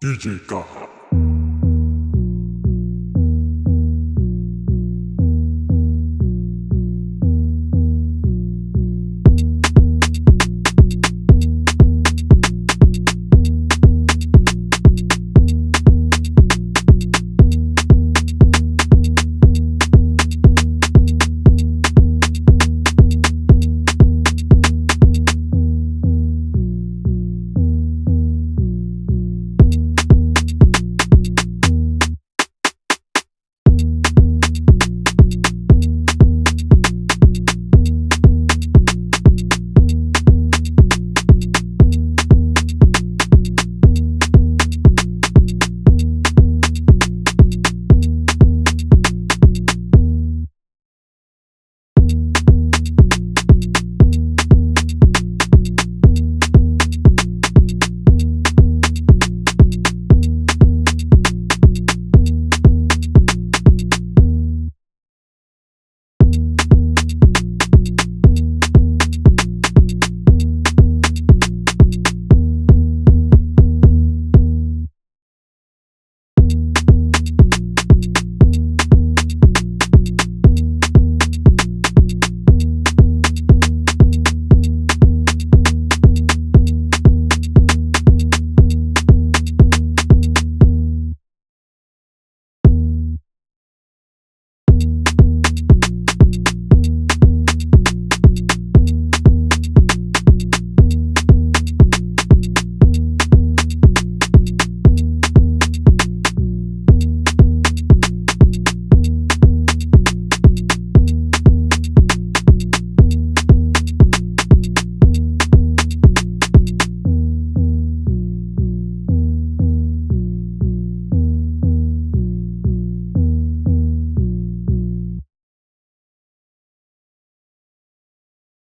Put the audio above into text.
DJ Gaha.